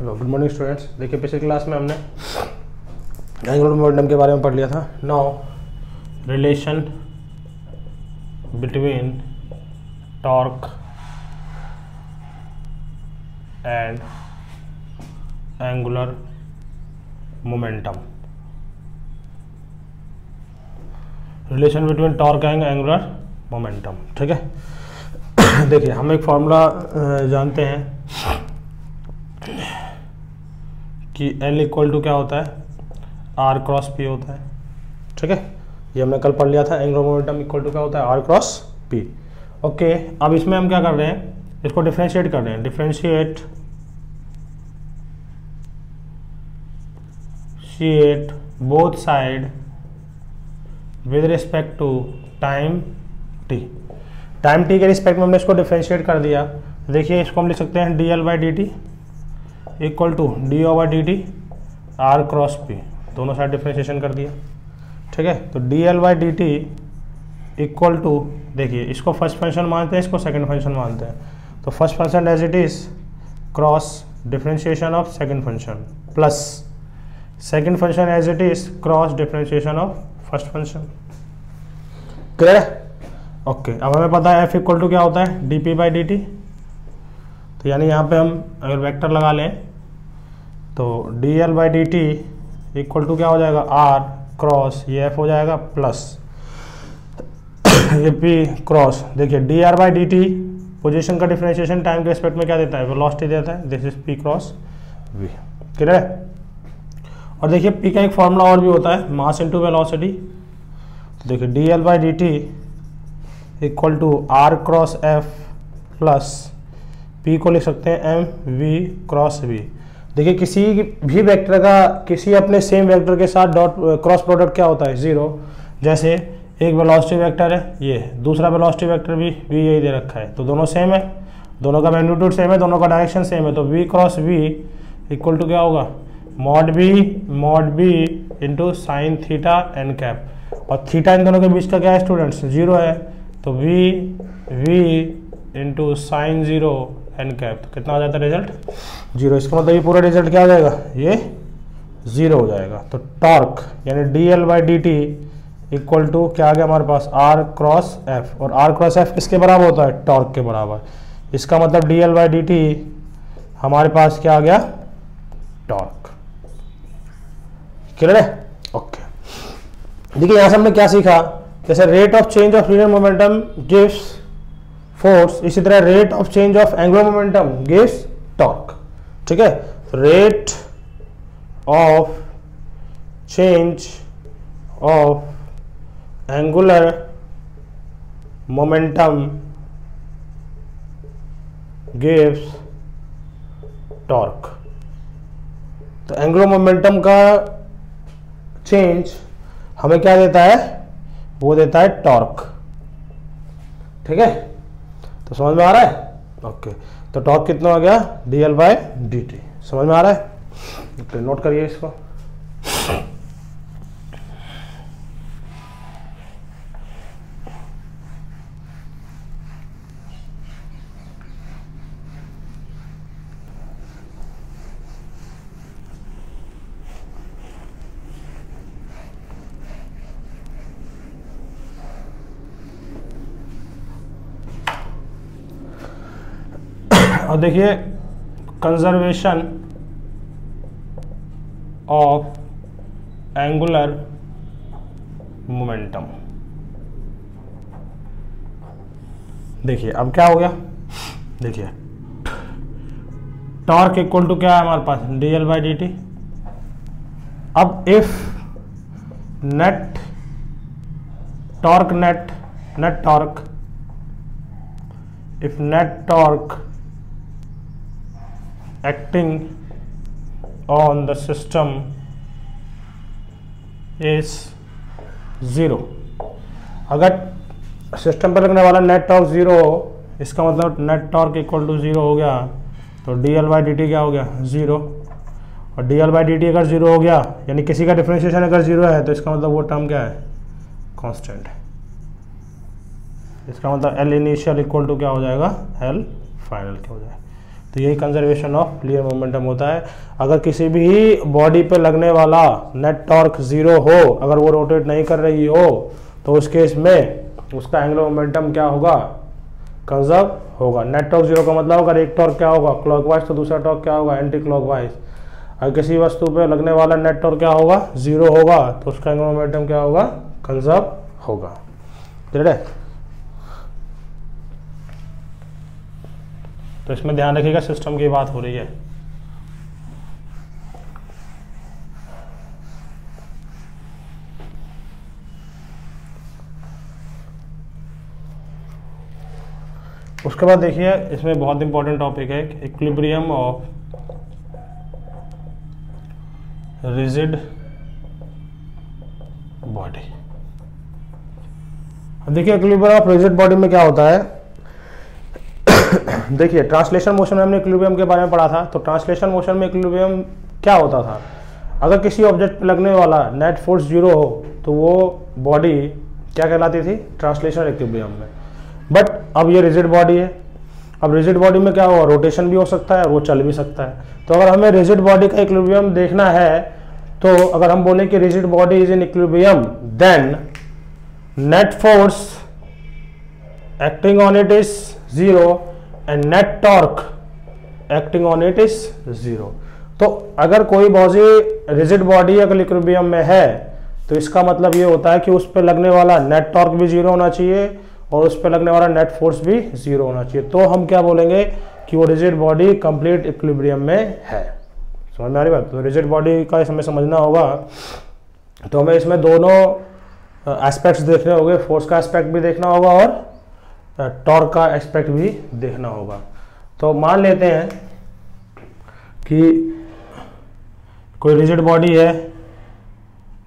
Hello good morning students देखिए, पिछली class में हमने एंगुलर मोमेंटम के बारे में पढ़ लिया था। Now relation between torque and angular momentum relation between torque and angular momentum ठीक है? देखिए, हम एक फॉर्मूला जानते हैं। कि एल इक्वल टू क्या होता है? आर क्रॉस पी होता है। ठीक है? ये हमने कल पढ़ लिया था। एंगुलर मोमेंटम इक्वल टू क्या होता है? आर क्रॉस पी ओके, अब इसमें हम क्या कर रहे हैं? इसको डिफ्रेंशिएट कर रहे हैं। Differentiate sheet both side with respect to time T time T के रिस्पेक्ट में हमने इसको डिफ्रेंशिएट कर दिया। देखिए, इसको हम लिख सकते हैं D L by D T equal to D over D T R cross P. दोनों साइड डिफ्रेंशिएशन कर दिया। ठीक है? तो D L by D T equal to, देखिए, इसको फ़र्स्ट फ़ंक्शन मानते हैं, इसको सेकंड फ़ंक्शन मानते हैं। तो first function as it is cross differentiation of second function plus second function as it is cross differentiation of first function. Clear okay अब हमें पता है एफ़ इक्वल टू क्या होता है? D P by D T तो यानी यहाँ पे हम अगर वेक्टर लगा लें तो D L by D T equal to क्या हो जाएगा? आर क्रॉस ये एफ़ हो जाएगा प्लस ये पी क्रॉस देखिए D R by D T position का डिफ्रेंशिएशन टाइम के रिस्पेक्ट में क्या देता है? वेलोसिटी देता है। This is P cross V clear है? और देखिए पी का एक फॉर्मूला और भी होता है। मास इंटू वेलोसिटी तो देखिए D L by D T equal to R cross F plus P को लिख सकते हैं एम वी क्रॉस वी देखिए, किसी भी वेक्टर का, किसी अपने सेम वेक्टर के साथ डॉट क्रॉस प्रोडक्ट क्या होता है? ज़ीरो जैसे, एक वेलोसिटी वेक्टर है, ये दूसरा वेलोसिटी वेक्टर भी वी यही दे रखा है। तो दोनों सेम है। दोनों का मैग्नीट्यूड सेम है, दोनों का डायरेक्शन सेम है। तो V cross V equal to क्या होगा? Mod B mod B into sine theta N cap और थीटा इन दोनों के बीच का क्या है स्टूडेंट्स ज़ीरो है। तो V V into sine zero N cap तो कितना आ जाता है रिज़ल्ट ज़ीरो इसका मतलब ये पूरा रिज़ल्ट क्या हो जाएगा? ये ज़ीरो हो जाएगा. तो टॉर्क यानी D L by D T equal to क्या आ गया हमारे पास? आर क्रॉस एफ़ और आर क्रॉस एफ़ किसके बराबर होता है? टॉर्क के बराबर. इसका मतलब D L by D T हमारे पास क्या आ गया? टॉर्क क्लियर है? ओके देखिए यहाँ से हमने क्या सीखा? जैसे rate of change of linear momentum gives force, इसी तरह rate of change of angular momentum gives torque ठीक है? Rate of change of angular momentum gives torque तो एंगुलर मोमेंटम का चेंज हमें क्या देता है? वो देता है टॉर्क ठीक है? तो समझ में आ रहा है? ओके तो टॉर्क कितना हो गया? D L by D T समझ में आ रहा है? ओके नोट करिए इसको. देखिए कंजर्वेशन ऑफ़ एंगुलर मोमेंटम देखिए, अब क्या हो गया? देखिए। टॉर्क इक्वल टू क्या है हमारे पास? D L by D T अब if net torque net net torque if net torque acting on the system is zero. अगर सिस्टम पर लगने वाला नेट टॉर्क ज़ीरो हो, इसका मतलब net torque equal to zero हो गया तो D L by D T क्या हो गया? ज़ीरो और D L by D T अगर ज़ीरो हो गया, यानी किसी का डिफ्रेंशिएशन अगर ज़ीरो है तो इसका मतलब वो टर्म क्या है? कांस्टेंट है. इसका मतलब एल इनिशियल इक्वल टू क्या हो जाएगा? एल फाइनल क्या हो जाएगा? तो यही कंजर्वेशन ऑफ़ लियर मोमेंटम होता है। अगर किसी भी बॉडी पे लगने वाला नेट टॉर्क ज़ीरो हो, अगर वो रोटेट नहीं कर रही हो तो उस केस में उसका एंगुलर मोमेंटम क्या होगा? कंजर्व होगा। नेट टॉर्क ज़ीरो का मतलब अगर एक टॉर्क क्या होगा? क्लॉकवाइज तो दूसरा टॉर्क क्या होगा? एंटी क्लॉकवाइज अगर किसी वस्तु पे लगने वाला नेट टॉर्क क्या होगा? ज़ीरो होगा तो उसका एंगुलर मोमेंटम क्या होगा? कंजर्व होगा। क्लियर है? तो इसमें ध्यान रखिएगा सिस्टम की बात हो रही है। उसके बाद देखिए, इसमें बहुत इंपॉर्टेंट टॉपिक है इक्विलिब्रियम ऑफ़ रिजिड बॉडी देखिए इक्विलिब्रियम ऑफ़ रिजिड बॉडी में क्या होता है? देखिए ट्रांसलेशन मोशन में हमने इक्विलिब्रियम के बारे में पढ़ा था तो ट्रांसलेशन मोशन में इक्विलिब्रियम क्या होता था? अगर किसी ऑब्जेक्ट पर लगने वाला नेट फोर्स ज़ीरो हो तो वो बॉडी क्या कहलाती थी? ट्रांसलेशन इक्विलिब्रियम में। बट अब ये रिजिड बॉडी है। अब रिजिड बॉडी में क्या होगा रोटेशन भी हो सकता है और वो चल भी सकता है। तो अगर हमें रिजिड बॉडी का इक्विलिब्रियम देखना है तो अगर हम बोलें कि rigid body is in equilibrium then net force acting on it is zero and net torque acting on it is zero तो अगर कोई बॉजी रिजिड बॉडी इक्विलिब्रियम में है तो इसका मतलब ये होता है कि उस पर लगने वाला नेट टॉर्क भी ज़ीरो होना चाहिए और उस पर लगने वाला नेट फोर्स भी ज़ीरो होना चाहिए। तो हम क्या बोलेंगे कि वो रिजिड बॉडी कंप्लीट इक्विलिब्रियम में है। समझ में आ रही बात? तो रिजिड बॉडी का इसमें समझना होगा। तो हमें इसमें दोनों एस्पेक्ट्स देखने होंगे फोर्स का एस्पेक्ट भी देखना होगा और टॉर्क का एस्पेक्ट भी देखना होगा। तो मान लेते हैं कि कोई रिजिड बॉडी है,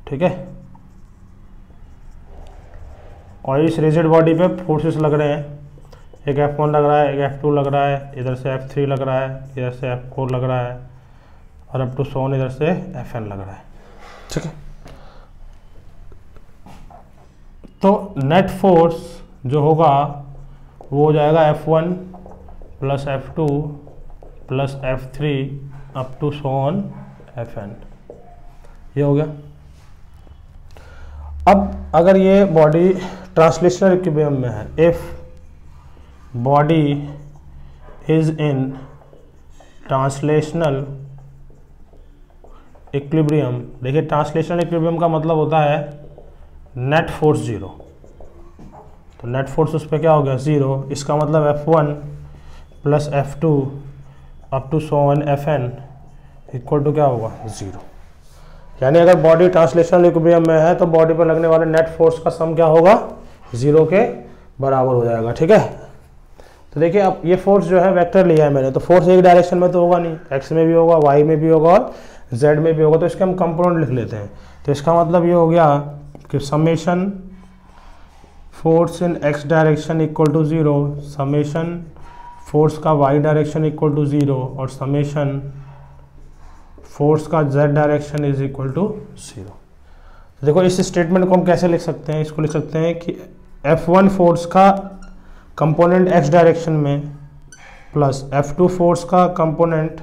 ठीक है? और इस रिजिड बॉडी पे फोर्सेस लग रहे हैं। एक F1 लग रहा है, एक F2 लग रहा है, इधर से F3 लग रहा है, इधर से F4 लग रहा है, और अप टू सोन इधर से Fn लग रहा है। ठीक है? तो नेट फोर्स जो होगा वो हो जाएगा F one plus F two plus F three up to so on F N ये हो गया। अब अगर ये बॉडी ट्रांसलेशनल इक्विलिब्रियम में है if body is in translational equilibrium देखिए ट्रांसलेशनल इक्विलिब्रियम का मतलब होता है नेट फोर्स ज़ीरो तो नेट फोर्स उस पर क्या हो गया? ज़ीरो इसका मतलब F one plus F two up to so on F N equal to क्या होगा? ज़ीरो यानी अगर बॉडी ट्रांसलेशनल इक्विलिब्रियम में है तो बॉडी पर लगने वाले नेट फोर्स का सम क्या होगा? ज़ीरो के बराबर हो जाएगा, ठीक है? तो देखिए, अब ये फोर्स जो है वेक्टर लिया है मैंने तो फोर्स एक डायरेक्शन में तो होगा नहीं। एक्स में भी होगा वाई में भी होगा और जेड में भी होगा तो इसके हम कंपोनेंट लिख लेते हैं। तो इसका मतलब ये हो गया कि summation force in X direction equal to zero, summation force का Y direction equal to zero और समेशन फोर्स का Z direction is equal to zero. देखो, इस स्टेटमेंट को हम कैसे लिख सकते हैं? इसको लिख सकते हैं कि एफ़ वन फोर्स का कंपोनेंट एक्स डायरेक्शन में प्लस एफ़ टू फोर्स का कंपोनेंट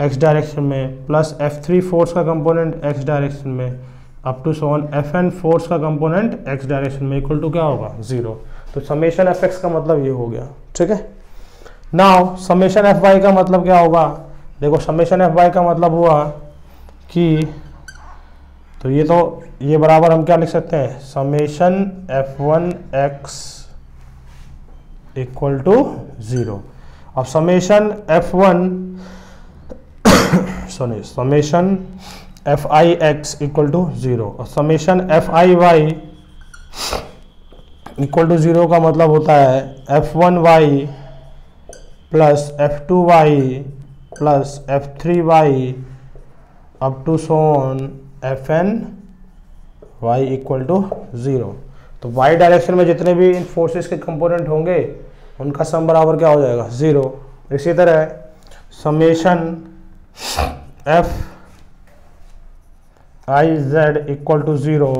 एक्स डायरेक्शन में प्लस एफ़ थ्री फोर्स का कंपोनेंट एक्स डायरेक्शन में up to so on F N force का कंपोनेंट x डायरेक्शन में इक्वल टू क्या होगा? ज़ीरो तो समेशन एफ़ एक्स का मतलब ये हो गया, ठीक है? नाउ समेशन एफ़ वाई का मतलब क्या होगा? देखो समेशन एफ़ वाई का मतलब हुआ कि तो ये तो ये बराबर हम क्या लिख सकते हैं? Summation F one X equal to zero अब summation F one sorry summation F I X equal to zero और summation F I Y equal to zero का मतलब होता है F one Y plus F two Y plus F three Y up to so on F N Y equal to zero तो Y direction में जितने भी इन forces के component होंगे, उनका सम बराबर क्या हो जाएगा? ज़ीरो इसी तरह summation F I Z equal to zero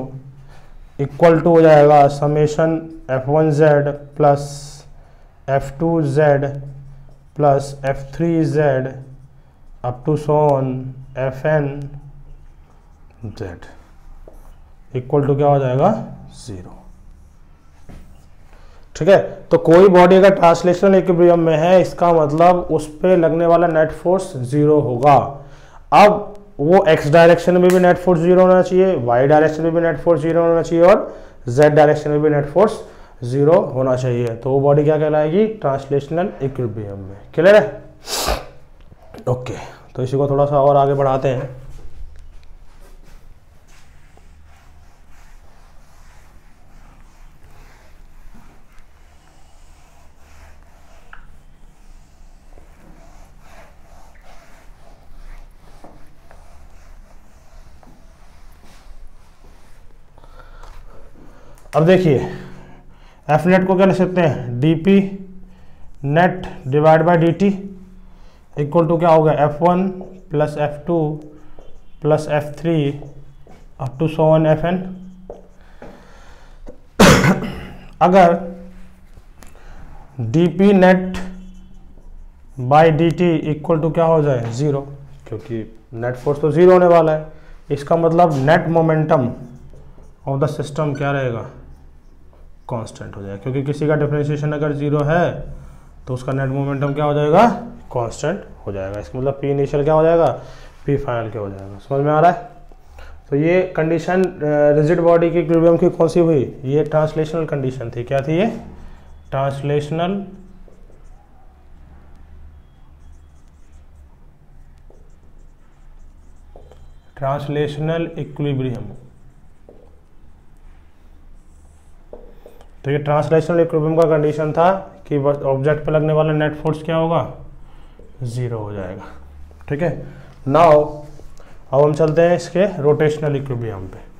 equal to हो जाएगा summation F one Z plus F two Z plus F three Z up to so on F N Z. Equal to क्या हो जाएगा? Zero. ठीक है तो कोई body अगर ट्रांसलेशनल इक्विलिब्रियम में है इसका मतलब उस पर लगने वाला नेट फोर्स ज़ीरो होगा। अब वो एक्स डायरेक्शन में भी नेट फोर्स ज़ीरो होना चाहिए वाई डायरेक्शन में भी नेट फोर्स ज़ीरो होना चाहिए और जेड डायरेक्शन में भी नेट फोर्स ज़ीरो होना चाहिए। तो वो बॉडी क्या कहलाएगी? ट्रांसलेशनल इक्विलिब्रियम में। क्लियर है? ओके तो इसी को थोड़ा सा और आगे बढ़ाते हैं। अब देखिए एफ़ नेट को क्या लिख सकते हैं? D P net divide by D T equal to क्या होगा F one plus F two plus F three up to so on F N अगर D P net by D T equal to क्या हो जाए? Zero क्योंकि net force तो zero होने वाला है। इसका मतलब net momentum of the system क्या रहेगा? कांस्टेंट हो जाएगा। क्योंकि किसी का डिफ्रेंशिएशन अगर ज़ीरो है तो उसका नेट मोमेंटम क्या हो जाएगा? कांस्टेंट हो जाएगा। इसका मतलब पी इनिशियल क्या हो जाएगा? पी फाइनल क्या हो जाएगा। समझ में आ रहा है? तो ये कंडीशन रिजिड बॉडी की इक्विलिब्रियम की कौन सी हुई? ये ट्रांसलेशनल कंडीशन थी। क्या थी ये? ट्रांसलेशनल ट्रांसलेशनल इक्विलिब्रियम तो ये ट्रांसलेशनल इक्विलिब्रियम का कंडीशन था कि ऑब्जेक्ट पे लगने वाला नेट फोर्स क्या होगा? ज़ीरो हो जाएगा। ठीक है? नाउ अब हम चलते हैं इसके रोटेशनल इक्विलिब्रियम पे।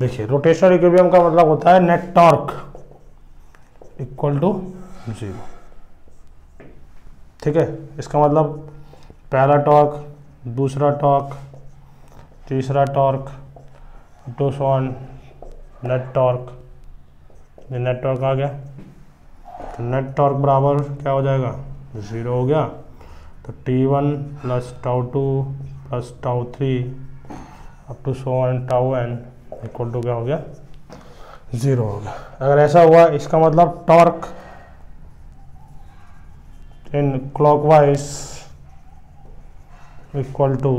देखिए रोटेशनल इक्विलिब्रियम का मतलब होता है net torque equal to zero ठीक है? इसका मतलब पहला टॉर्क दूसरा टॉर्क तीसरा torque to so on net torque ये नेट टॉर्क आ गया। तो नेट टॉर्क बराबर क्या हो जाएगा? ज़ीरो हो गया। तो T one plus tau two plus tau three up to so on tau N equal to क्या हो गया? ज़ीरो हो गया। अगर ऐसा हुआ, इसका मतलब torque in clockwise equal to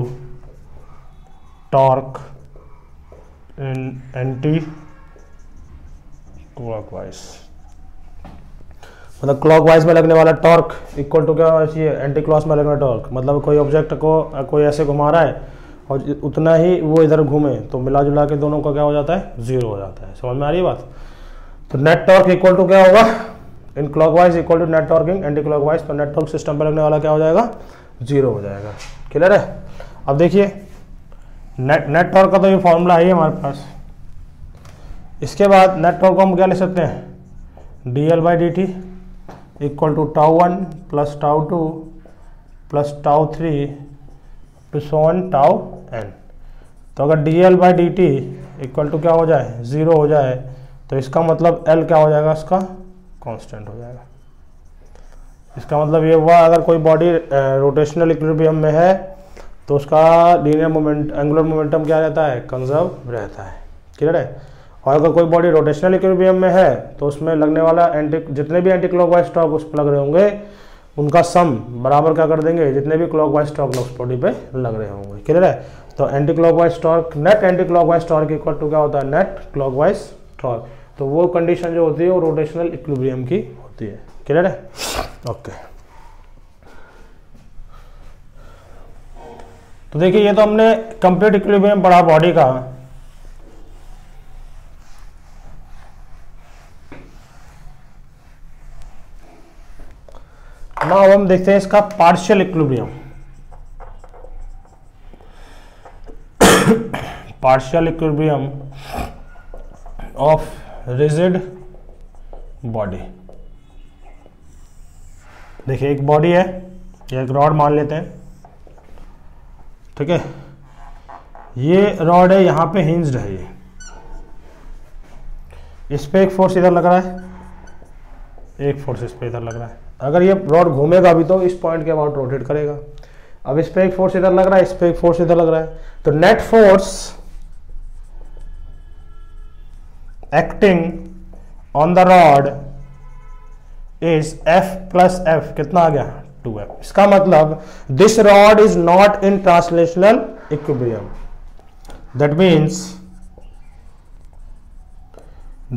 torque in anticlockwise मतलब क्लॉकवाइज में लगने वाला टॉर्क इक्वल टू क्या होना चाहिए? एंटी क्लॉक में लगना टॉर्क मतलब कोई ऑब्जेक्ट को, कोई ऐसे घुमा रहा है और उतना ही वो इधर घूमे तो मिला जुला के दोनों का क्या हो जाता है? ज़ीरो हो जाता है। समझ में आ रही बात? तो नेट टॉर्क इक्वल टू क्या होगा? In clockwise equal to net torque in anticlockwise तो नेट टॉर्क सिस्टम पर लगने वाला क्या हो जाएगा? ज़ीरो हो जाएगा। क्लियर है? अब देखिए नेट का तो ये फॉर्मूला है ही हमारे पास। इसके बाद नेट टॉर्क को हम क्या ले सकते हैं? D L by D T equal to tau one plus tau two plus tau three to so on tau N तो अगर D L by D T equal to क्या हो जाए? ज़ीरो हो जाए तो इसका मतलब एल क्या हो जाएगा? इसका कांस्टेंट हो जाएगा। इसका मतलब ये हुआ, अगर कोई बॉडी रोटेशनल इक्विलिब्रियम में है तो उसका लीनियर मोमेंट एंगुलर मोमेंटम क्या रहता है? कंजर्व रहता है। क्लियर है? और अगर कोई बॉडी रोटेशनल इक्विलिब्रियम में है तो उसमें लगने वाला एंटी जितने भी एंटी क्लॉकवाइज टॉक उस पर लग रहे होंगे उनका सम बराबर क्या कर देंगे? जितने भी क्लॉकवाइज टॉर्क उस बॉडी पे लग रहे होंगे। क्लियर है? तो anticlockwise torque net anticlockwise torque equal to क्या होता है? नेट क्लॉकवाइज टॉर्क तो वो कंडीशन जो होती है, वो रोटेशनल इक्विलिब्रियम की होती है। क्लियर है? ओके तो देखिए, ये तो हमने कंप्लीट इक्विलिब्रियम पढ़ा बॉडी का। ना हम देखते हैं इसका partial equilibrium partial equilibrium of rigid body देखिए, एक बॉडी है, ये एक रॉड मान लेते हैं। ठीक है? ये रॉड है, यहाँ पे हिंज्ड है ये। इस पे एक फोर्स इधर लग रहा है। एक फोर्स इस पे इधर लग रहा है। अगर ये रॉड घूमेगा भी तो इस पॉइंट के अबाउट रोटेट करेगा। अब इस पर एक फोर्स इधर लग रहा है, इस पर एक फोर्स इधर लग रहा है। तो net force acting on the rod is F plus F कितना आ गया? टू एफ़ इसका मतलब this rod is not in translational equilibrium that means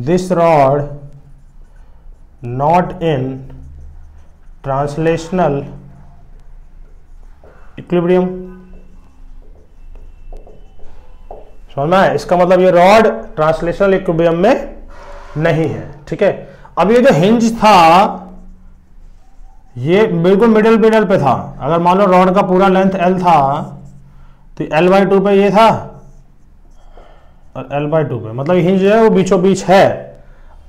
this rod not in translational equilibrium. समझ में इसका मतलब ये रॉड ट्रांसलेशनल इक्विलिब्रियम में नहीं है, ठीक है? अब ये जो हिंज था, ये बिल्कुल मिडिल मिडिल पे था। अगर मान लो रॉड का पूरा लेंथ एल था तो एल बाई टू पे ये था और एल बाई टू पे। मतलब हिंज जो है वो बीचों बीच है।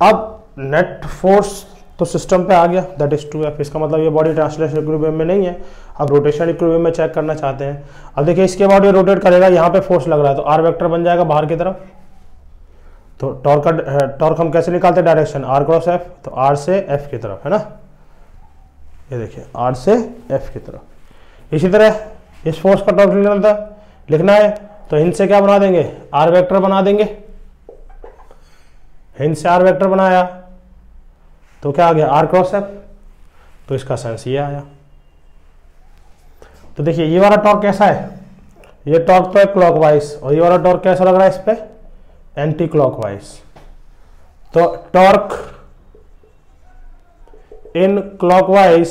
अब नेट फोर्स तो सिस्टम पे आ गया। दैट इज़ टू एफ़ इसका मतलब ये बॉडी ट्रांसलेशन इक्विलिब्रियम में नहीं है। अब रोटेशन इक्विलिब्रियम में चेक करना चाहते हैं। अब देखिए, इसके बाद ये रोटेट करेगा, यहाँ पे फोर्स लग रहा है। तो आर वेक्टर बन जाएगा बाहर की तरफ़। तो टॉर्क टॉर्क हम कैसे निकालते हैं? डायरेक्शन आर क्रॉस एफ़ तो आर से एफ़ की तरफ़, है ना? ये देखिए आर से एफ़ की तरफ़। इसी तरह इस फोर्स का टॉर्क निकलता लिखना है तो इनसे क्या बना देंगे? आर वेक्टर बना देंगे। हिंद से आर वेक्टर बनाया। तो क्या आ गया? आर क्रॉस एफ़ तो इसका सेंस ये आया। तो देखिए, ये वाला टॉर्क कैसा है? ये टॉर्क तो है क्लॉकवाइज और ये वाला टॉर्क कैसा लग रहा है इस पे? एंटी क्लॉकवाइज तो टॉर्क इन क्लॉकवाइज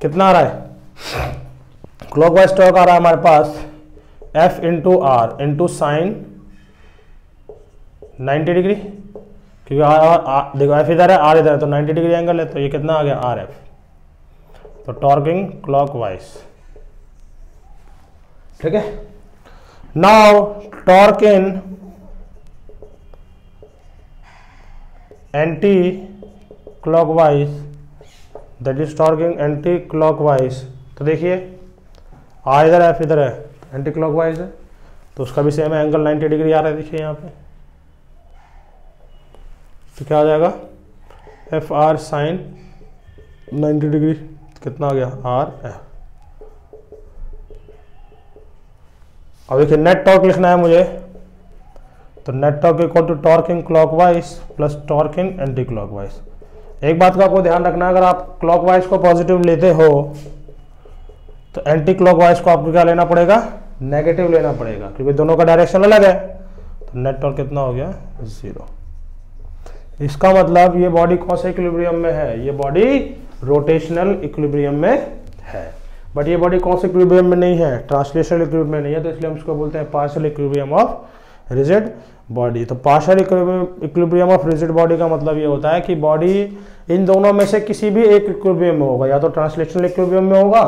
कितना आ रहा है? क्लॉकवाइज टॉर्क आ रहा है हमारे पास F into R into sine 90 degree क्योंकि आर, आर, देखो एफ़ इधर है आर इधर है तो 90 डिग्री एंगल है तो ये कितना आ गया आर एफ़ तो टॉर्किंग क्लॉक वाइज ठीक है? Now torque in anticlockwise that is torque in anticlockwise तो देखिए आर इधर एफ़ इधर है एंटी क्लॉकवाइज है तो उसका भी सेम एंगल 90 डिग्री आ रहा है देखिए यहाँ पे। तो क्या आ जाएगा? एफ़ आर साइन 90 डिग्री कितना आ गया? आर एफ़ अब देखिए नेट टॉर्क लिखना है मुझे। तो net torque equal to torque in clockwise plus torque in anticlockwise एक बात का आपको ध्यान रखना अगर आप क्लॉकवाइज को पॉजिटिव लेते हो तो एंटी क्लॉकवाइज को आपको क्या लेना पड़ेगा? नेगेटिव लेना पड़ेगा, क्योंकि दोनों का डायरेक्शन अलग है। तो नेट टॉर्क कितना हो गया? ज़ीरो इसका मतलब ये बॉडी कौन से इक्विलिब्रियम में है? ये बॉडी रोटेशनल इक्विलिब्रियम में है। बट ये बॉडी कौन से इक्विलिब्रियम में नहीं है? ट्रांसलेशनल इक्विलिब्रियम में नहीं है तो इसलिए हम इसको बोलते हैं partial equilibrium of rigid body तो partial equilibrium of rigid body का मतलब ये होता है कि बॉडी इन दोनों में से किसी भी एक इक्विलिब्रियम में होगा। या तो ट्रांसलेशनल इक्विलिब्रियम में होगा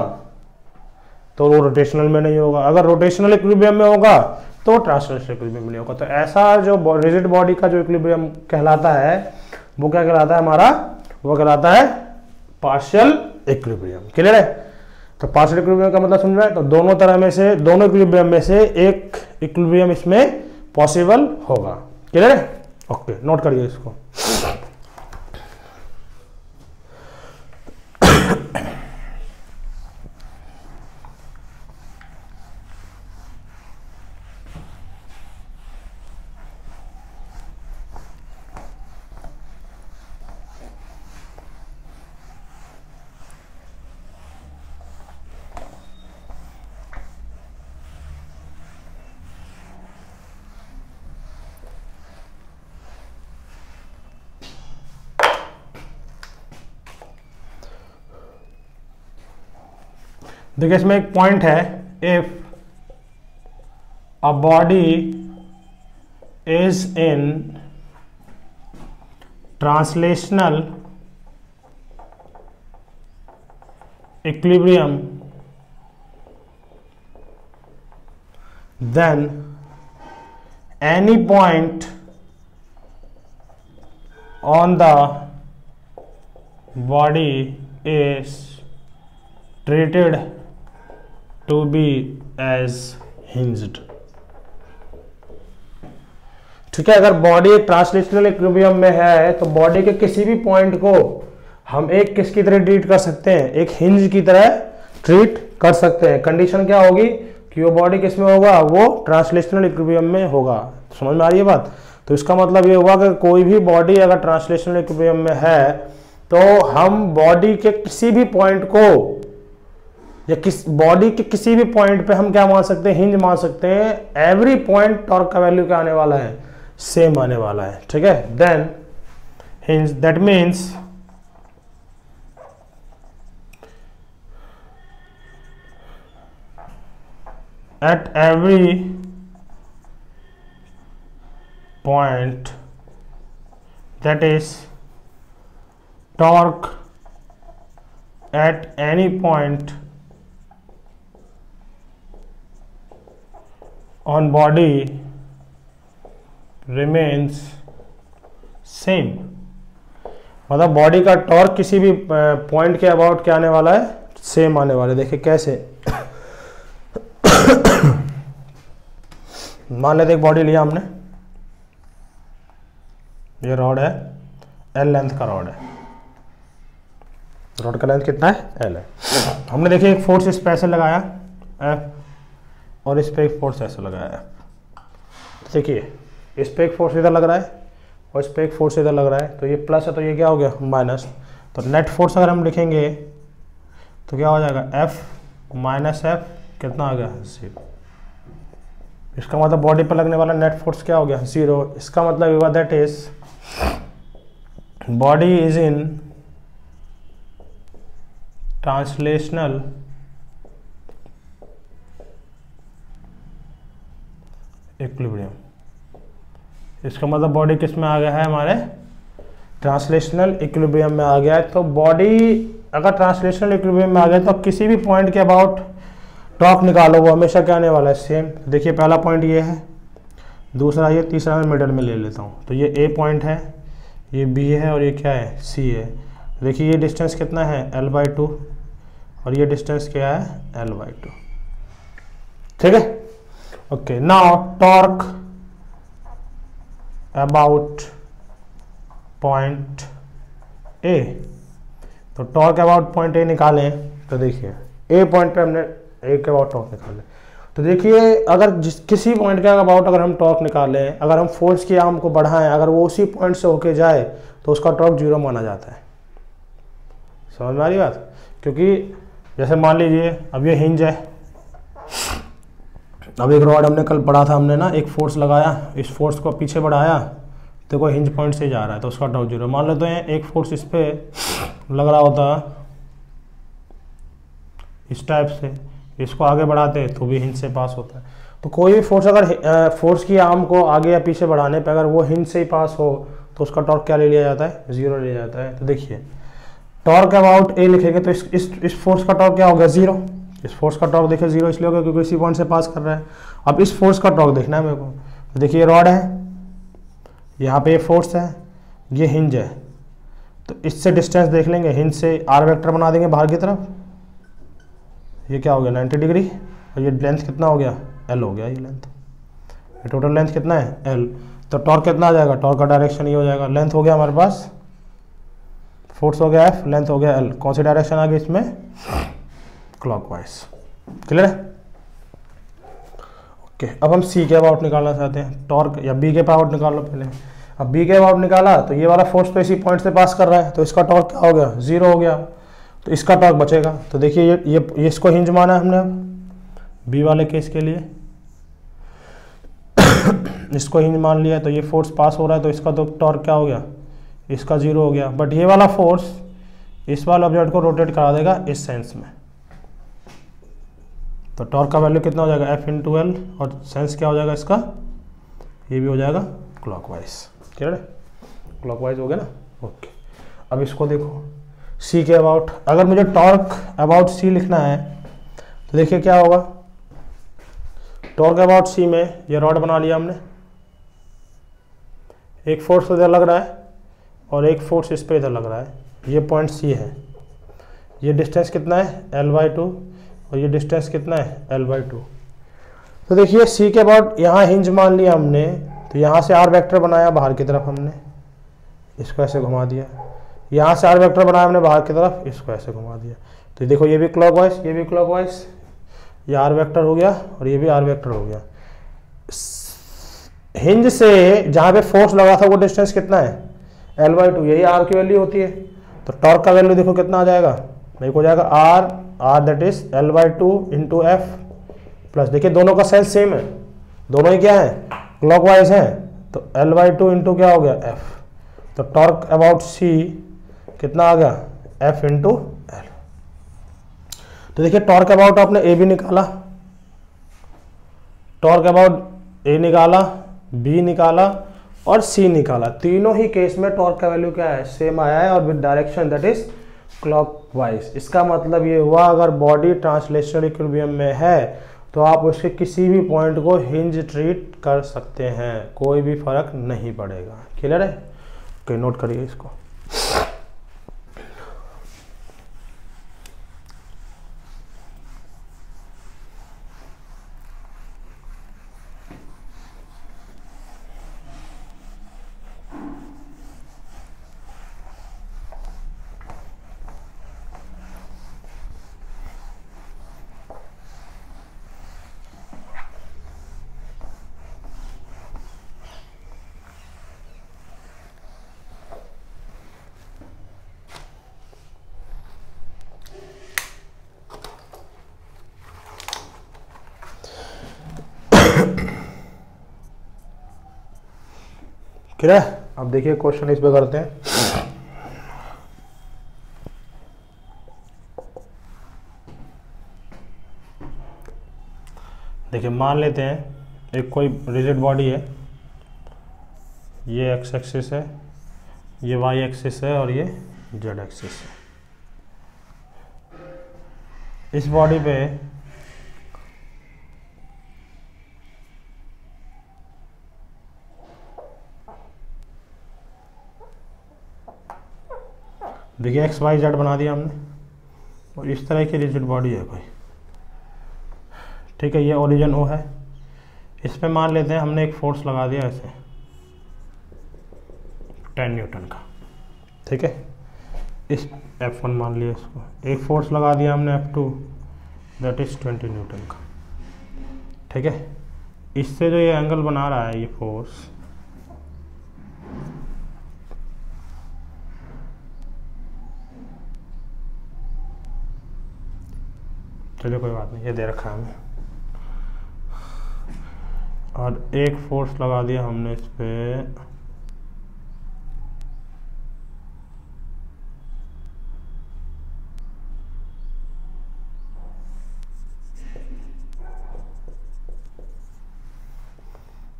तो वो रोटेशनल में नहीं होगा। अगर रोटेशनल इक्विलिब्रियम में होगा तो ट्रांसलेशनल इक्विलिब्रियम होगा। तो ऐसा जो रिजिड बॉडी का जो इक्विलिब्रियम कहलाता है, वो क्या कहलाता है हमारा? वो कहलाता है पार्शियल इक्विलिब्रियम क्लियर है? तो पार्शियल इक्विलिब्रियम का मतलब समझ रहे हैं? तो दोनों तरह में से, दोनों इक्विलिब्रियम में से एक इक्विलिब्रियम इसमें पॉसिबल होगा। क्लियर है? ओके नोट करिए इसको। देखिए इसमें एक पॉइंट है if a body is in translational equilibrium then any point on the body is treated to be as hinged. ठीक है, अगर बॉडी ट्रांसलेशनल इक्विबियम में है तो बॉडी के किसी भी पॉइंट को हम एक किसकी तरह ट्रीट कर सकते हैं? एक हिंज की तरह ट्रीट कर सकते हैं। कंडीशन क्या होगी? कि वो बॉडी किसमें होगा? वो ट्रांसलेशनल इक्विबियम में होगा। समझ में आ रही है बात? तो इसका मतलब ये हुआ कि कोई भी बॉडी अगर ट्रांसलेशनल इक्विबियम में है तो हम बॉडी के किसी भी पॉइंट को या किस बॉडी के किसी भी पॉइंट पे हम क्या मान सकते हैं? हिंज मान सकते हैं। एवरी पॉइंट टॉर्क का वैल्यू क्या आने वाला है? सेम आने वाला है, ठीक है? Then hinge that means at every point, that is, torque at any point on body remains same मतलब बॉडी का टॉर्क किसी भी पॉइंट के अबाउट क्या आने वाला है सेम आने वाला है। देखिए कैसे। मान लेते एक बॉडी लिया हमने। ये रॉड है। एल लेंथ का रॉड है। रॉड का लेंथ कितना है? एल है। हमने देखिए एक फोर्स ऐसे लगाया। एफ़ और एक फोर्स ऐसे लगाया एफ़ देखिए एक फोर्स इधर लग रहा है और एक फोर्स इधर लग रहा है। तो ये प्लस है तो ये क्या हो गया? माइनस तो नेट फोर्स अगर हम लिखेंगे तो क्या हो जाएगा? एफ़ माइनस एफ़ कितना आ गया? ज़ीरो इसका मतलब बॉडी पर लगने वाला नेट फोर्स क्या हो गया? ज़ीरो इसका मतलब हुआ that is body is in translational equilibrium इसका मतलब बॉडी किसमें आ गया है हमारे? ट्रांसलेशनल इक्विलिब्रियम में आ गया है। तो बॉडी अगर ट्रांसलेशनल इक्विलिब्रियम में आ गया तो किसी भी पॉइंट के अबाउट टॉक निकालो, वो हमेशा क्या आने वाला है? सेम देखिए, पहला पॉइंट ये है। दूसरा ये, तीसरा मैं मिडल में ले लेता हूँ। तो ये ए पॉइंट है, ये बी है और ये क्या है? सी है। देखिए, ये डिस्टेंस कितना है? एल बाई टू और ये डिस्टेंस क्या है? एल बाई टू ठीक है? Okay now torque about point A तो टॉर्क अबाउट पॉइंट ए निकालें तो देखिए ए पॉइंट पे हमने एक अबाउट टॉर्क निकालें। तो देखिए, अगर जिस, किसी पॉइंट के अबाउट अगर हम टॉर्क निकालें, अगर हम फोर्स की आर्म को बढ़ाएँ, अगर वो उसी पॉइंट से होके जाए तो उसका टॉर्क ज़ीरो माना जाता है। समझ में आ रही बात? क्योंकि जैसे मान लीजिए, अब ये हिंज है अब एक रॉड हमने कल पढ़ा था, हमने ना एक फोर्स लगाया, इस फोर्स को पीछे बढ़ाया तो कोई हिंज पॉइंट से जा रहा है तो उसका टॉर्क ज़ीरो मान लेते हैं एक फोर्स इस पर लग रहा होता, इस टाइप से, इसको आगे बढ़ाते तो भी हिंज से पास होता है। तो कोई भी फोर्स अगर फोर्स की आर्म को आगे या पीछे बढ़ाने पर अगर वो हिंज से ही पास हो तो उसका टॉर्क क्या ले लिया जाता है? ज़ीरो ले जाता है। तो देखिए टॉर्क अबाउट ए लिखेंगे तो इस इस इस फोर्स का टॉर्क क्या होगा? ज़ीरो इस फोर्स का टॉर्क देखिए ज़ीरो इसलिए होगा क्योंकि इसी पॉइंट से पास कर रहा है। अब इस फोर्स का टॉर्क देखना है मेरे को। तो देखिए रॉड है, यहाँ पे ये फोर्स है, ये हिंज है। तो इससे डिस्टेंस देख लेंगे हिंज से आर वेक्टर बना देंगे बाहर की तरफ़। ये क्या हो गया 90 डिग्री और ये लेंथ कितना हो गया? एल हो गया ये लेंथ ये टोटल लेंथ कितना है? एल तो टॉर्क कितना आ जाएगा? टॉर्क का डायरेक्शन ये हो जाएगा। लेंथ हो गया हमारे पास। फोर्स हो गया एफ़ लेंथ हो गया एल कौन सी डायरेक्शन आ गई इसमें? क्लॉकवाइज क्लियर है? ओके अब हम सी के अबाउट निकालना चाहते हैं। टॉर्क या बी के अबाउट निकाल लो पहले। अब बी के अबाउट निकाला तो ये वाला फोर्स तो इसी पॉइंट से पास कर रहा है। तो इसका टॉर्क क्या हो गया? ज़ीरो हो गया। तो इसका टॉर्क बचेगा। तो देखिए ये ये, ये इसको हिंज माना है हमने अब। बी वाले केस के लिए। इसको हिंज मान लिया तो ये फोर्स पास हो रहा है तो इसका तो टॉर्क क्या हो गया? इसका ज़ीरो हो गया। बट ये वाला फोर्स इस वाले ऑब्जेक्ट को रोटेट करा देगा इस सेंस में। तो टॉर्क का वैल्यू कितना हो जाएगा? एफ़ इन टू एल और सेंस क्या हो जाएगा इसका? ये भी हो जाएगा क्लॉकवाइज क्लियर है? क्लॉकवाइज हो गया ना? ओके अब इसको देखो। सी के अबाउट अगर मुझे टॉर्क अबाउट सी लिखना है तो देखिए क्या होगा। टॉर्क अबाउट सी में ये रॉड बना लिया हमने। एक फोर्स इधर लग रहा है और एक फोर्स इस पर इधर लग रहा है। ये पॉइंट सी है। ये डिस्टेंस कितना है? एल बाई टू और ये डिस्टेंस कितना है? एल बाई टू तो देखिए सी के बाद यहाँ हिंज मान लिया हमने तो यहाँ से आर वेक्टर बनाया बाहर की तरफ़ हमने इसको ऐसे घुमा दिया। यहाँ से आर वेक्टर बनाया हमने बाहर की तरफ़ इसको ऐसे घुमा दिया। तो देखो, ये भी क्लॉकवाइज ये भी क्लॉकवाइज ये आर वेक्टर हो गया और ये भी आर वेक्टर हो गया। हिंज से जहाँ पे फोर्स लगा था वो डिस्टेंस कितना है? एल बाई टू यही आर की वैल्यू होती है। तो टॉर्क का वैल्यू देखो कितना आ जाएगा? एक हो जाएगा R R that is L by two into F plus देखिए, दोनों का साइज़ सेम है। दोनों ही क्या है? क्लॉक वाइज है। तो एल बाई टू इंटू क्या हो गया? एफ़ तो टॉर्क अबाउट सी कितना आ गया? एफ़ इंटू एल तो देखिए टॉर्क अबाउट आपने ए भी निकाला। टॉर्क अबाउट ए निकाला बी निकाला और सी निकाला। तीनों ही केस में टॉर्क का वैल्यू क्या है? सेम आया है और with direction that is clockwise इसका मतलब ये हुआ, अगर बॉडी ट्रांसलेशन इक्विलिब्रियम में है तो आप उसके किसी भी पॉइंट को हिंज ट्रीट कर सकते हैं। कोई भी फ़र्क नहीं पड़ेगा। क्लियर है? ओके नोट करिए इसको। क्लियर है अब देखिए क्वेश्चन इस पे करते हैं। देखिए, मान लेते हैं, एक कोई रिजिड बॉडी है, ये एक्स एक्सिस है, ये वाई एक्सिस है और ये जेड एक्सिस है। इस बॉडी पे देखिए एक्स वाई जेड बना दिया हमने। और इस तरह की रिजिड बॉडी है कोई। ठीक है, ये ओरिजिन ओ है। इस पर मान लेते हैं, हमने एक फोर्स लगा दिया ऐसे। टेन न्यूटन का। ठीक है? इस एफ़ वन मान लिया इसको। एक फोर्स लगा दिया हमने F two that is twenty newton का। ठीक है? इससे जो ये एंगल बना रहा है, ये फोर्स चलिए कोई बात नहीं, ये दे रखा है हमें। और एक फोर्स लगा दिया हमने इस पर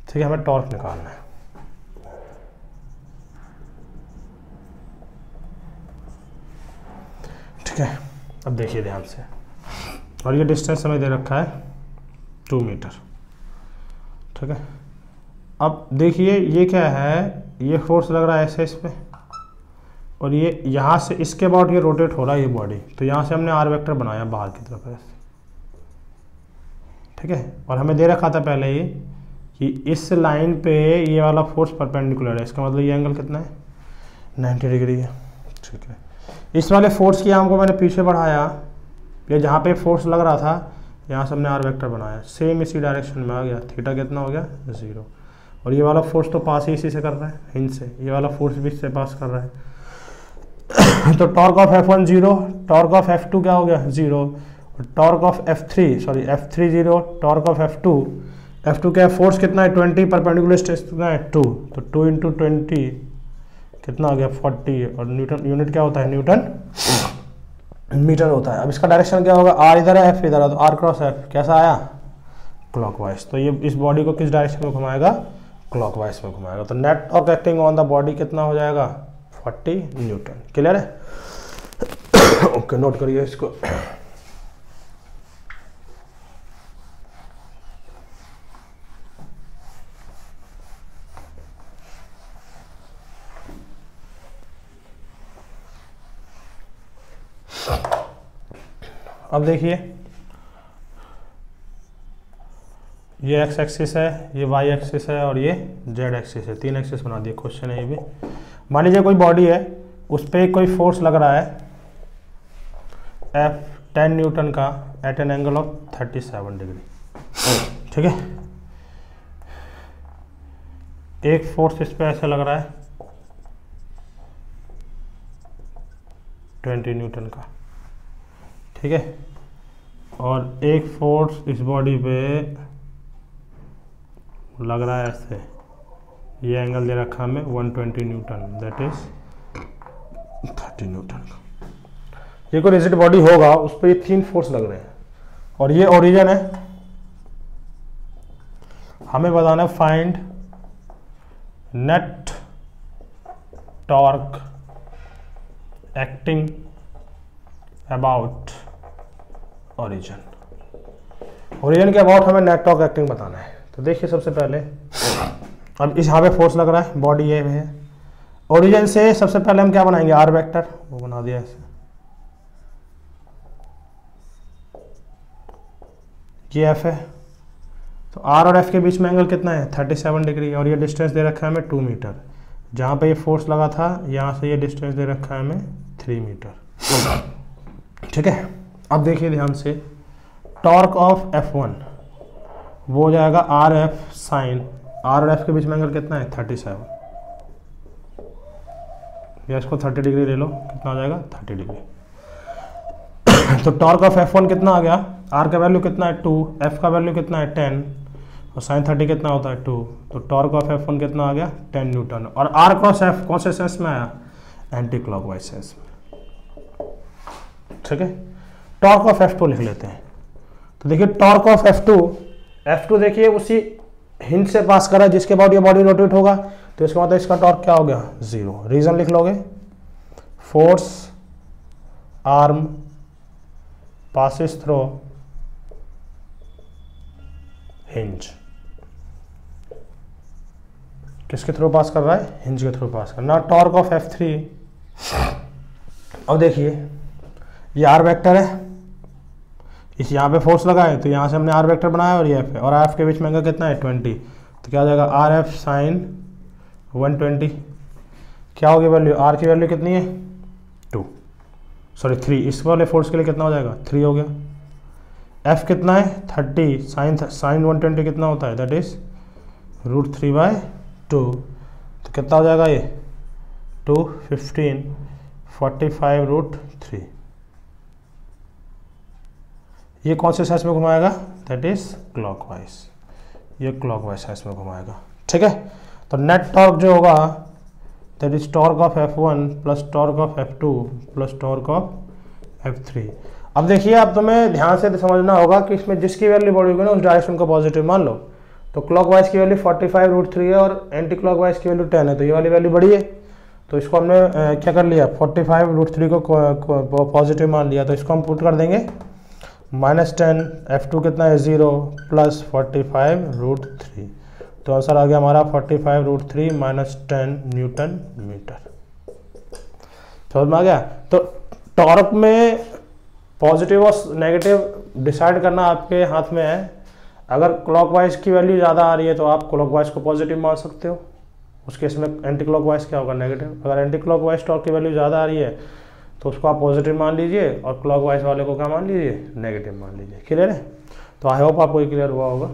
ठीक है, हमें टॉर्क निकालना है। ठीक है, अब देखिए ध्यान से। और ये डिस्टेंस हमें दे रखा है टू मीटर। ठीक है? अब देखिए, ये क्या है? ये फोर्स लग रहा है ऐसे इस पर और ये यहाँ से इसके अबाउट ये रोटेट हो रहा है ये बॉडी। तो यहाँ से हमने आर वेक्टर बनाया बाहर की तरफ़ ऐसे। ठीक है? और हमें दे रखा था पहले ये कि इस लाइन पे ये वाला फोर्स परपेंडिकुलर है। इसका मतलब ये एंगल कितना है? 90 डिग्री है। ठीक है। इस वाले फोर्स की आम को मैंने पीछे बढ़ाया। या जहाँ पे फोर्स लग रहा था, यहाँ से हमने आर वेक्टर बनाया। सेम इसी डायरेक्शन में आ गया। थीटा कितना हो गया? ज़ीरो और ये वाला फोर्स तो पास ही इसी से कर रहा है हिंद से। ये वाला फोर्स भी इससे पास कर रहा है। तो torque of F one zero torque of F two क्या हो गया? Zero torque of F three sorry F three zero torque of F two F two क्या है? फोर्स कितना है? ट्वेंटी परपेंडिकुलर स्ट्रेस कितना है? टू तो टू इंटू ट्वेंटी कितना आ गया? फोर्टी और न्यूटन यूनिट क्या होता है? न्यूटन मीटर होता है। अब इसका डायरेक्शन क्या होगा? आर इधर है एफ़ इधर है तो आर क्रॉस एफ़ कैसा आया? क्लॉकवाइज तो ये इस बॉडी को किस डायरेक्शन में घुमाएगा? क्लॉकवाइज में घुमाएगा। तो net of acting on the body कितना हो जाएगा? 40 न्यूटन क्लियर है? ओके नोट करिए इसको। अब देखिए। ये एक्स एक्सिस है, ये वाई एक्सिस है और ये जेड एक्सिस है। तीन एक्सिस बना दिए क्वेश्चन है ये भी। मान लीजिए कोई बॉडी है, उस पर कोई फोर्स लग रहा है। एफ़ टेन न्यूटन का at an angle of thirty seven degree ठीक है? एक फोर्स इस पर ऐसे लग रहा है ट्वेंटी न्यूटन का। ठीक है? और एक फोर्स इस बॉडी पे लग रहा है ऐसे। ये एंगल दे रखा हमें 120 न्यूटन दैट इज़ 30 न्यूटन ये कोई रिजिड बॉडी होगा उस पर ये तीन फोर्स लग रहे हैं। और ये ओरिजन है। हमें बताना find net torque acting about origin origin के अबाउट हमें नेट एक्टिंग बताना है। तो देखिए सबसे पहले, अब इस यहाँ पे फोर्स लग रहा है बॉडी ये है। ओरिजिन से सबसे पहले हम क्या बनाएँगे? आर वेक्टर वो बना दिया ऐसे ये एफ़ है। तो आर और एफ़ के बीच में एंगल कितना है? 37 डिग्री और ये डिस्टेंस दे रखा है हमें टू मीटर जहाँ पे ये फोर्स लगा था, यहाँ से ये डिस्टेंस दे रखा है हमें थ्री मीटर ठीक है? अब देखिए ध्यान से। टॉर्क ऑफ़ एफ़ वन वो हो जाएगा आर एफ़ साइन आर और एफ़ के बीच में एंगल कितना है? थर्टी सेवन या इसको थर्टी डिग्री ले लो, कितना आ जाएगा? थर्टी डिग्री तो टॉर्क ऑफ़ एफ़ वन कितना आ गया? आर का वैल्यू कितना है? टू एफ़ का वैल्यू कितना है? टेन और साइन थर्टी कितना होता है? टू तो टॉर्क ऑफ़ एफ़ वन कितना आ गया? टेन न्यूटन और आर क्रॉस एफ़ कौन से सेंस में आया? एंटी क्लॉकवाइज सेंस में। ठीक है? टॉर्क ऑफ़ एफ़ टू लिख लेते हैं। तो देखिए torque of F two F two देखिए, उसी हिंट से पास करा, जिसके बाद ये बॉडी रोटेट होगा। तो इसका मतलब इसका टॉर्क क्या हो गया? ज़ीरो रीजन लिख लोगे? Force arm passes through hinge किसके थ्रू पास कर रहा है? हिंज के थ्रू पास करना टॉर्क ऑफ़ एफ़ थ्री अब देखिए, ये आर वेक्टर है। इस यहाँ पे फोर्स लगाए तो यहाँ से हमने आर वेक्टर बनाया और ये एफ़ है। और एफ़ के बीच में एंगल कितना है? ट्वेंटी तो क्या हो जाएगा? R F sine one twenty क्या होगी वैल्यू आर की वैल्यू कितनी है? टू सॉरी थ्री इस वाले फोर्स के लिए कितना हो जाएगा? थ्री हो गया। एफ़ कितना है? Thirty sine sine one twenty कितना होता है? That is root three by two तो कितना हो जाएगा ये? Two fifteen forty five root three ये कौन से साइज़ में घुमाएगा? दैट इज़ क्लॉकवाइज ये क्लॉकवाइज साइज़ में घुमाएगा। ठीक है? तो नेट टॉर्क जो होगा that is torque of F one plus torque of F two plus torque of F three अब देखिए, अब तुम्हें ध्यान से समझना होगा कि इसमें जिसकी वैल्यू बड़ी होगी ना, उस डायरेक्शन को पॉजिटिव मान लो। तो क्लॉकवाइज की वैल्यू 45 रूट थ्री है और एंटी क्लॉकवाइज की वैल्यू 10 है। तो ये वाली वैल्यू बड़ी है। तो इसको हमने क्या कर लिया? 45 रूट थ्री को पॉजिटिव मान लिया। तो इसको हम पुट कर देंगे। माइनस टेन, एफ़ टू कितना है? Zero, plus forty five root three. तो आंसर आ गया हमारा forty five root three minus ten newton meter. समझ में आ गया? तो टॉर्क में पॉजिटिव और नेगेटिव डिसाइड करना आपके हाथ में है। अगर क्लॉकवाइज की वैल्यू ज़्यादा आ रही है तो आप क्लॉकवाइज को पॉजिटिव मान सकते हो। उस केस में एंटी क्लॉकवाइज क्या होगा? नेगेटिव। अगर एंटी क्लॉकवाइज टॉर्क की वैल्यू ज़्यादा आ रही है तो उसको आप पॉजिटिव मान लीजिए और क्लॉकवाइज वाले को क्या मान लीजिए? नेगेटिव मान लीजिए। क्लियर है? तो आई होप आपको क्लियर हुआ होगा।